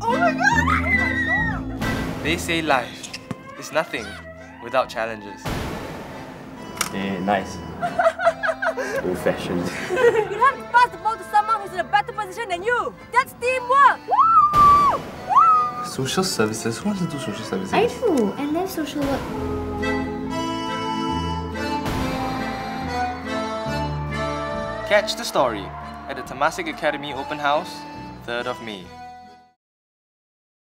Oh, oh my god! They say life is nothing without challenges. Eh, nice. Old fashioned. You have to pass the ball to someone who's in a better position than you. That's teamwork. Social services? Who wants to do social services? I do. I love social work. Catch the story at the Temasek Academy Open House, 3rd of May.